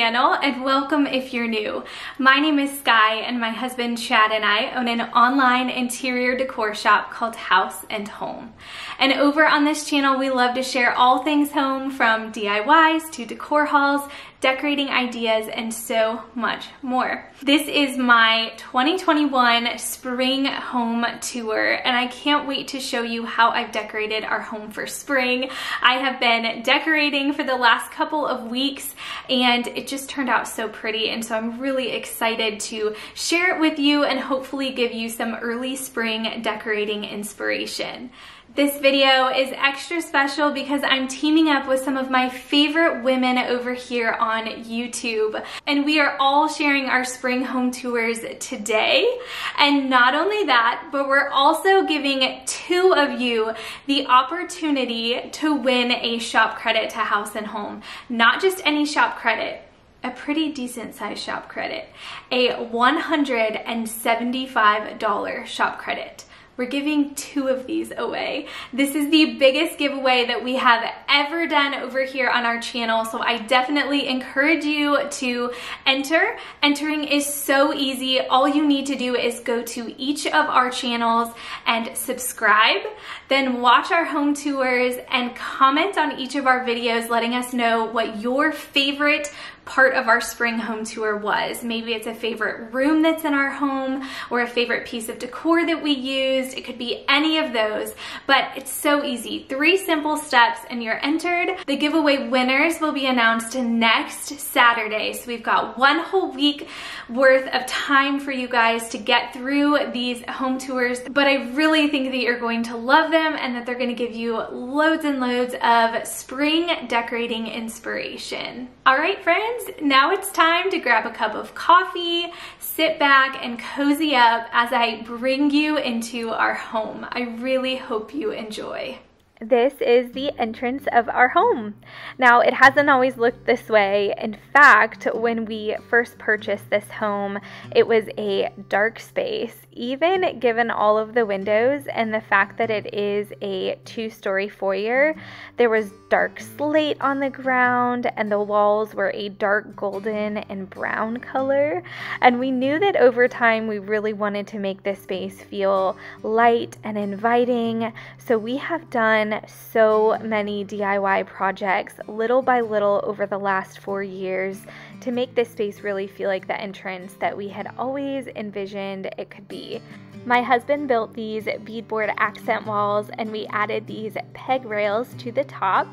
channel and welcome if you're new. My name is Skye and my husband Chad and I own an online interior decor shop called House and Holm. And over on this channel we love to share all things home from DIYs to decor hauls decorating ideas, and so much more. This is my 2021 spring home tour, and I can't wait to show you how I've decorated our home for spring. I have been decorating for the last couple of weeks, and it just turned out so pretty, and so I'm really excited to share it with you and hopefully give you some early spring decorating inspiration. This video is extra special because I'm teaming up with some of my favorite women over here on YouTube. And we are all sharing our spring home tours today. And not only that, but we're also giving two of you the opportunity to win a shop credit to House and Holm. Not just any shop credit, a pretty decent sized shop credit, a $175 shop credit. We're giving two of these away. This is the biggest giveaway that we have ever done over here on our channel, so I definitely encourage you to enter. Entering is so easy. All you need to do is go to each of our channels and subscribe, then watch our home tours and comment on each of our videos letting us know what your favorite part of our spring home tour was. Maybe it's a favorite room that's in our home or a favorite piece of decor that we used. It could be any of those, but it's so easy. Three simple steps and you're entered. The giveaway winners will be announced next Saturday. So we've got one whole week worth of time for you guys to get through these home tours, but I really think that you're going to love them and that they're gonna give you loads and loads of spring decorating inspiration. All right, friends, now it's time to grab a cup of coffee, sit back and cozy up as I bring you into our home. I really hope you enjoy. This is the entrance of our home. Now, it hasn't always looked this way. In fact, when we first purchased this home, it was a dark space, even given all of the windows and the fact that it is a two story foyer. There was dark slate on the ground, and the walls were a dark golden and brown color. And we knew that over time we really wanted to make this space feel light and inviting. So we have done so many DIY projects little by little over the last four years to make this space really feel like the entrance that we had always envisioned it could be. My husband built these beadboard accent walls and we added these peg rails to the top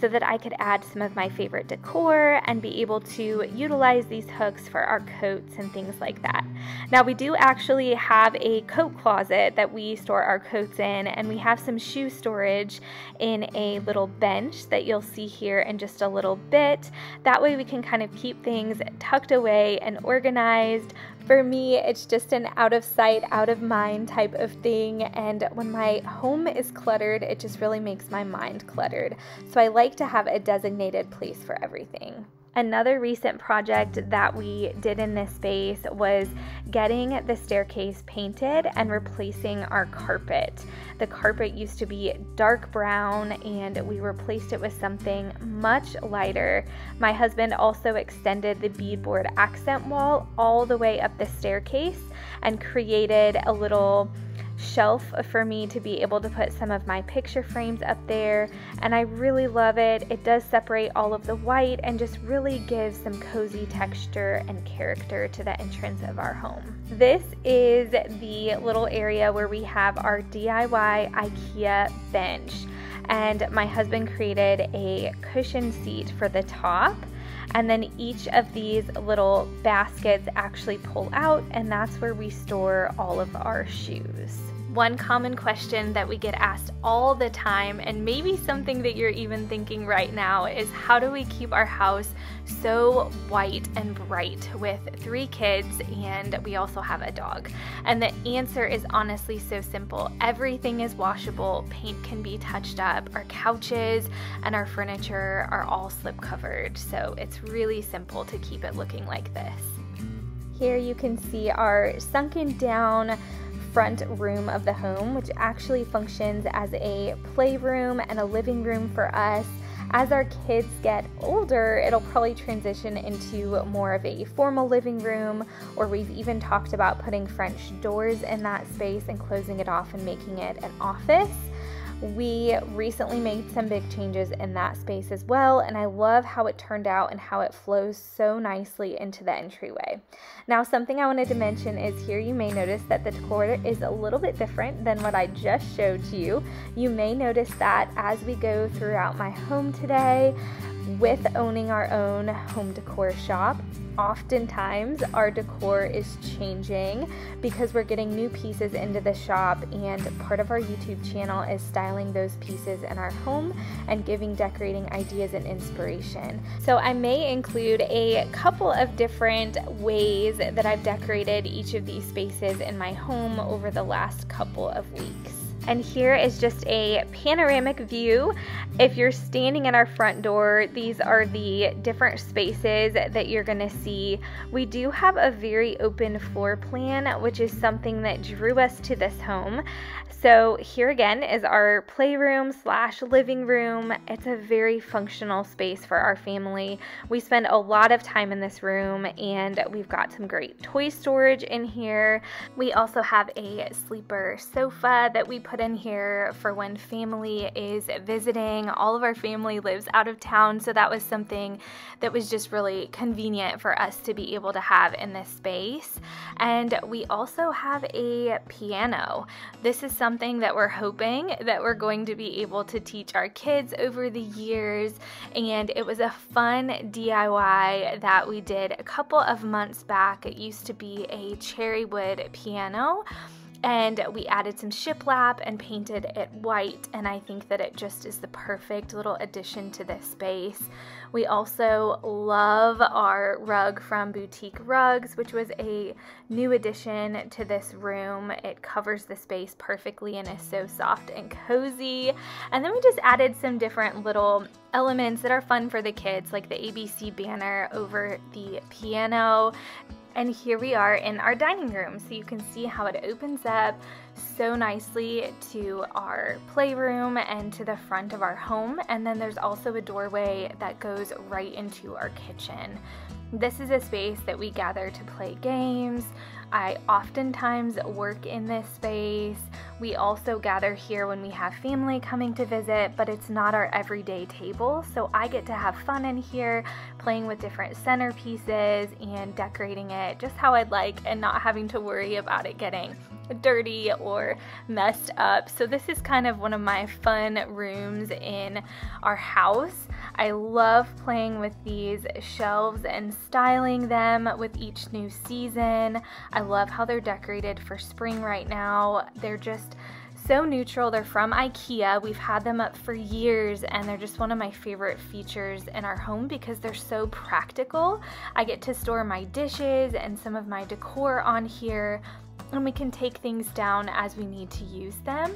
so that I could add some of my favorite decor and be able to utilize these hooks for our coats and things like that. Now we do actually have a coat closet that we store our coats in and we have some shoe storage in a little bench that you'll see here in just a little bit. That way we can kind of keep things tucked away and organized for me, it's just an out of sight, out of mind type of thing. And when my home is cluttered, it just really makes my mind cluttered. So I like to have a designated place for everything. Another recent project that we did in this space was getting the staircase painted and replacing our carpet. The carpet used to be dark brown and we replaced it with something much lighter. My husband also extended the beadboard accent wall all the way up the staircase and created a little shelf for me to be able to put some of my picture frames up there and I really love it. It does separate all of the white and just really gives some cozy texture and character to the entrance of our home. This is the little area where we have our DIY IKEA bench and my husband created a cushion seat for the top and then each of these little baskets actually pull out and that's where we store all of our shoes. One common question that we get asked all the time, and maybe something that you're even thinking right now, is how do we keep our house so white and bright with three kids and we also have a dog? And the answer is honestly so simple. Everything is washable, paint can be touched up, our couches and our furniture are all slip covered, so it's really simple to keep it looking like this. Here you can see our sunken down front room of the home, which actually functions as a playroom and a living room for us As our kids get older, it'll probably transition into more of a formal living room, or we've even talked about putting French doors in that space and closing it off and making it an office. We recently made some big changes in that space as well, and I love how it turned out and how it flows so nicely into the entryway. Now, something I wanted to mention is here you may notice that the decor is a little bit different than what I just showed you. You may notice that as we go throughout my home today, with owning our own home decor shop, oftentimes our decor is changing because we're getting new pieces into the shop, and part of our YouTube channel is styling those pieces in our home and giving decorating ideas and inspiration. So, I may include a couple of different ways that I've decorated each of these spaces in my home over the last couple of weeks. And here is just a panoramic view. If you're standing at our front door, these are the different spaces that you're gonna see. We do have a very open floor plan, which is something that drew us to this home. So here again is our playroom slash living room. It's a very functional space for our family. We spend a lot of time in this room and we've got some great toy storage in here. We also have a sleeper sofa that we put in here for when family is visiting. All of our family lives out of town, so that was something that was just really convenient for us to be able to have in this space. And we also have a piano. This is something that we're hoping that we're going to be able to teach our kids over the years. And it was a fun DIY that we did a couple of months back. It used to be a cherry wood piano and we added some shiplap and painted it white and I think that it just is the perfect little addition to this space. We also love our rug from Boutique Rugs which was a new addition to this room. It covers the space perfectly and is so soft and cozy. And then we just added some different little elements that are fun for the kids like the ABC banner over the piano and here we are in our dining room. So you can see how it opens up so nicely to our playroom and to the front of our home. And then there's also a doorway that goes right into our kitchen. This is a space that we gather to play games. I oftentimes work in this space. We also gather here when we have family coming to visit, but it's not our everyday table. So I get to have fun in here, playing with different centerpieces and decorating it just how I'd like and not having to worry about it getting dirty or messed up. So this is kind of one of my fun rooms in our house. I love playing with these shelves and styling them with each new season. I love how they're decorated for spring right now. They're just so neutral. They're from IKEA. We've had them up for years and they're just one of my favorite features in our home because they're so practical. I get to store my dishes and some of my decor on here and we can take things down as we need to use them.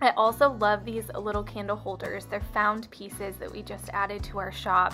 I also love these little candle holders. They're found pieces that we just added to our shop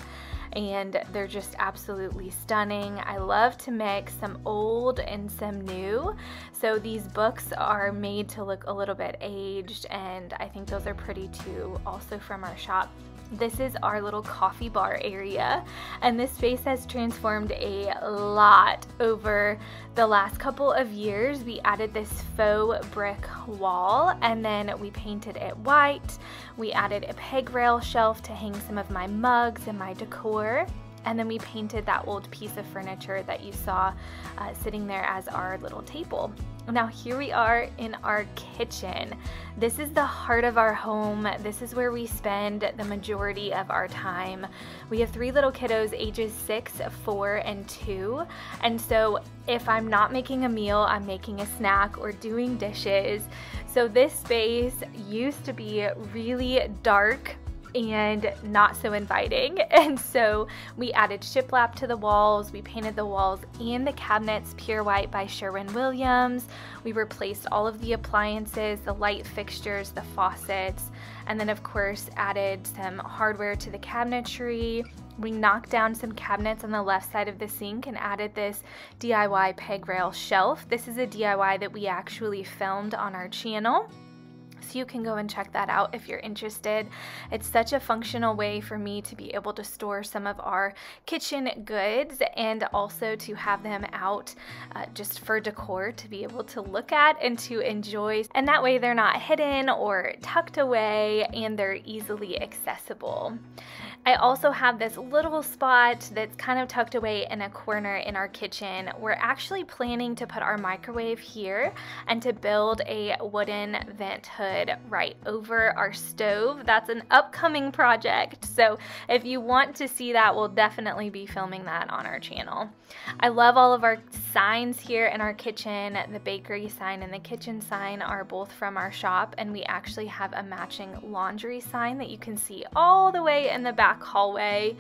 and they're just absolutely stunning. I love to mix some old and some new. So these books are made to look a little bit aged and I think those are pretty too also from our shop. This is our little coffee bar area and this space has transformed a lot over the last couple of years. We added this faux brick wall and then we painted it white. We added a peg rail shelf to hang some of my mugs and my decor and then we painted that old piece of furniture that you saw uh, sitting there as our little table. Now here we are in our kitchen. This is the heart of our home. This is where we spend the majority of our time. We have three little kiddos ages six, four, and two. And so if I'm not making a meal, I'm making a snack or doing dishes. So this space used to be really dark and not so inviting. And so we added shiplap to the walls, we painted the walls and the cabinets pure white by Sherwin-Williams. We replaced all of the appliances, the light fixtures, the faucets, and then of course added some hardware to the cabinetry. We knocked down some cabinets on the left side of the sink and added this DIY peg rail shelf. This is a DIY that we actually filmed on our channel. So you can go and check that out if you're interested. It's such a functional way for me to be able to store some of our kitchen goods and also to have them out uh, just for decor to be able to look at and to enjoy. And that way they're not hidden or tucked away and they're easily accessible. I also have this little spot that's kind of tucked away in a corner in our kitchen. We're actually planning to put our microwave here and to build a wooden vent hood right over our stove. That's an upcoming project. So if you want to see that, we'll definitely be filming that on our channel. I love all of our signs here in our kitchen. The bakery sign and the kitchen sign are both from our shop and we actually have a matching laundry sign that you can see all the way in the back back hallway.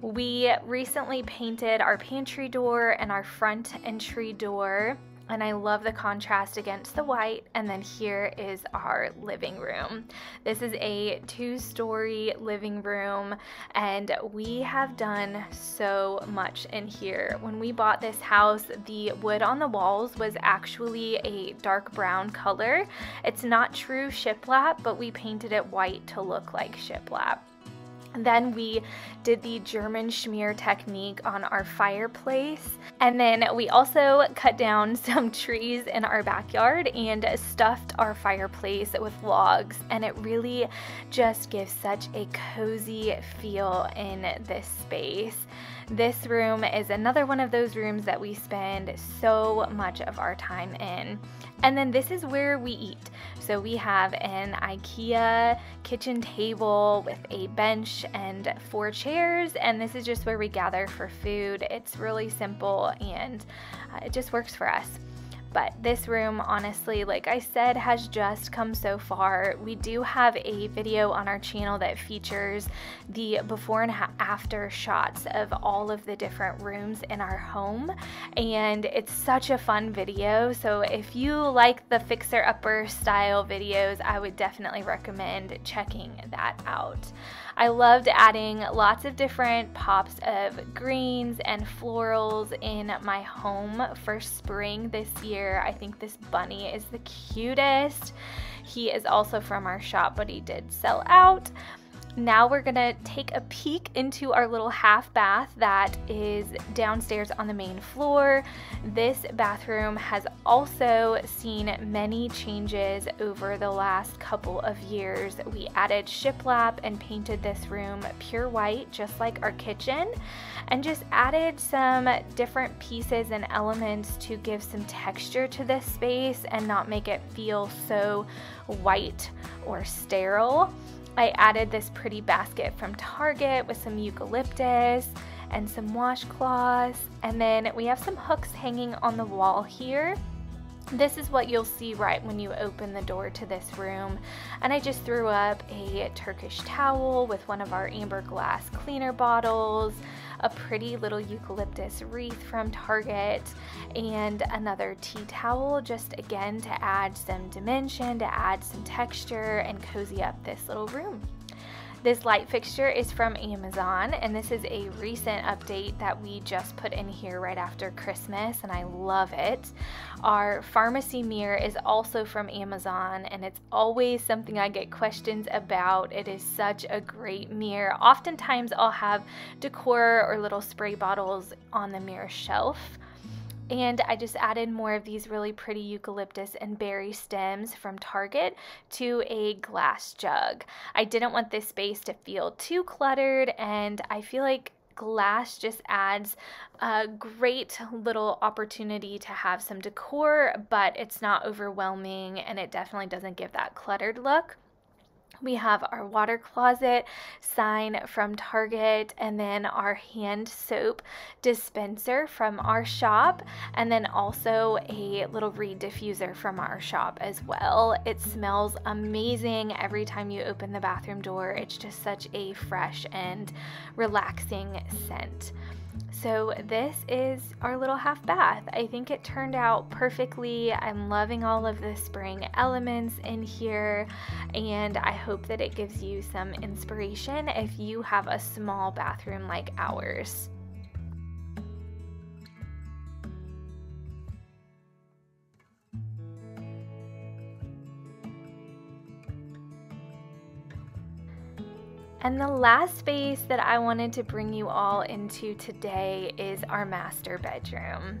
We recently painted our pantry door and our front entry door and I love the contrast against the white. And then here is our living room. This is a two story living room, and we have done so much in here. When we bought this house, the wood on the walls was actually a dark brown color. It's not true shiplap, but we painted it white to look like shiplap. Then we did the German schmear technique on our fireplace. And then we also cut down some trees in our backyard and stuffed our fireplace with logs. And it really just gives such a cozy feel in this space. This room is another one of those rooms that we spend so much of our time in. And then this is where we eat. So we have an IKEA kitchen table with a bench and four chairs, and this is just where we gather for food. It's really simple and uh, it just works for us. But this room, honestly, like I said, has just come so far. We do have a video on our channel that features the before and after shots of all of the different rooms in our home. And it's such a fun video. So if you like the fixer upper style videos, I would definitely recommend checking that out. I loved adding lots of different pops of greens and florals in my home for spring this year. I think this bunny is the cutest. He is also from our shop, but he did sell out. Now we're gonna take a peek into our little half bath that is downstairs on the main floor. This bathroom has also seen many changes over the last couple of years. We added shiplap and painted this room pure white, just like our kitchen, and just added some different pieces and elements to give some texture to this space and not make it feel so white or sterile. I added this pretty basket from Target with some eucalyptus and some washcloths. And then we have some hooks hanging on the wall here. This is what you'll see right when you open the door to this room. And I just threw up a Turkish towel with one of our amber glass cleaner bottles, a pretty little eucalyptus wreath from Target, and another tea towel just again to add some dimension, to add some texture and cozy up this little room. This light fixture is from Amazon and this is a recent update that we just put in here right after Christmas and I love it. Our pharmacy mirror is also from Amazon and it's always something I get questions about. It is such a great mirror. Oftentimes I'll have decor or little spray bottles on the mirror shelf. And I just added more of these really pretty eucalyptus and berry stems from Target to a glass jug. I didn't want this space to feel too cluttered and I feel like glass just adds a great little opportunity to have some decor, but it's not overwhelming and it definitely doesn't give that cluttered look. We have our water closet sign from Target and then our hand soap dispenser from our shop and then also a little reed diffuser from our shop as well. It smells amazing every time you open the bathroom door. It's just such a fresh and relaxing scent. So this is our little half bath. I think it turned out perfectly. I'm loving all of the spring elements in here and I hope that it gives you some inspiration if you have a small bathroom like ours. And the last space that I wanted to bring you all into today is our master bedroom.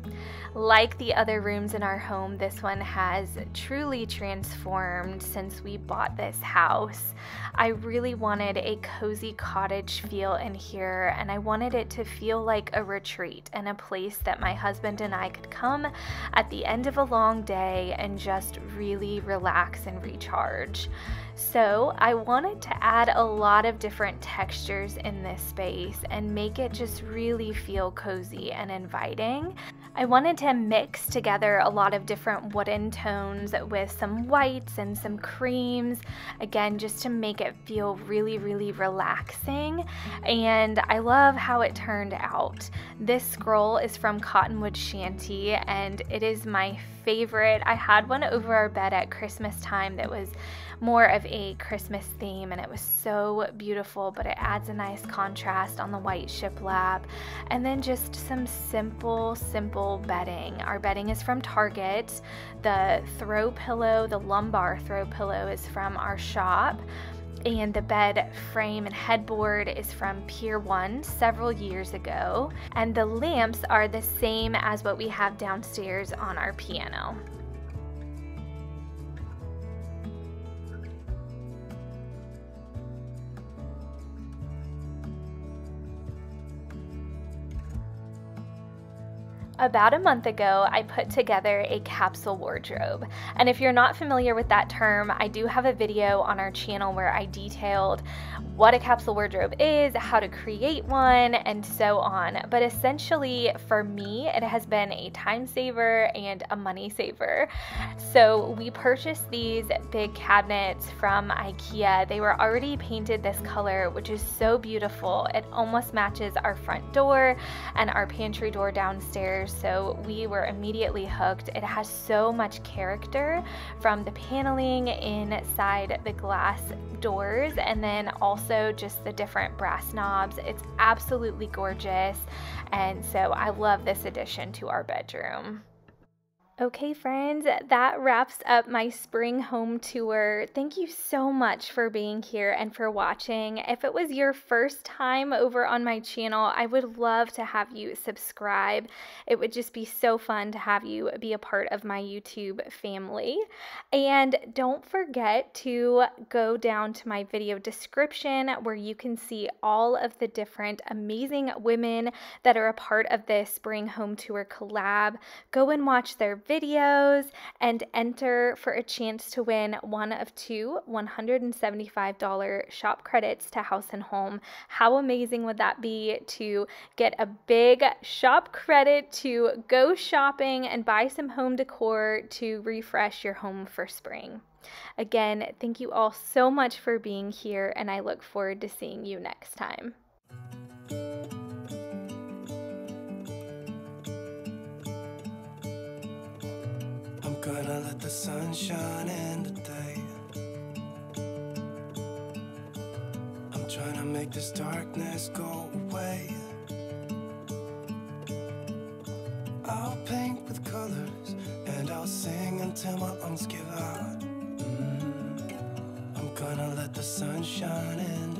Like the other rooms in our home, this one has truly transformed since we bought this house. I really wanted a cozy cottage feel in here, and I wanted it to feel like a retreat and a place that my husband and I could come at the end of a long day and just really relax and recharge. So I wanted to add a lot of different textures in this space and make it just really feel cozy and inviting. I wanted to mix together a lot of different wooden tones with some whites and some creams, again, just to make it feel really, really relaxing. And I love how it turned out. This scroll is from Cottonwood Shanty and it is my favorite. I had one over our bed at Christmas time that was more of a Christmas theme and it was so beautiful, but it adds a nice contrast on the white shiplap. And then just some simple, simple bedding. Our bedding is from Target. The throw pillow, the lumbar throw pillow is from our shop and the bed frame and headboard is from Pier 1 several years ago. And the lamps are the same as what we have downstairs on our piano. About a month ago, I put together a capsule wardrobe. And if you're not familiar with that term, I do have a video on our channel where I detailed what a capsule wardrobe is, how to create one, and so on. But essentially, for me, it has been a time saver and a money saver. So we purchased these big cabinets from IKEA. They were already painted this color, which is so beautiful. It almost matches our front door and our pantry door downstairs so we were immediately hooked. It has so much character from the paneling inside the glass doors and then also just the different brass knobs. It's absolutely gorgeous, and so I love this addition to our bedroom. Okay, friends, that wraps up my spring home tour. Thank you so much for being here and for watching. If it was your first time over on my channel, I would love to have you subscribe. It would just be so fun to have you be a part of my YouTube family. And don't forget to go down to my video description where you can see all of the different amazing women that are a part of this spring home tour collab. Go and watch their videos and enter for a chance to win one of two $175 shop credits to House and Holm. How amazing would that be to get a big shop credit to go shopping and buy some home decor to refresh your home for spring? Again, thank you all so much for being here, and I look forward to seeing you next time. Gonna let the sun shine in today. I'm trying to make this darkness go away. I'll paint with colors and I'll sing until my lungs give out. Mm -hmm. I'm gonna let the sun shine in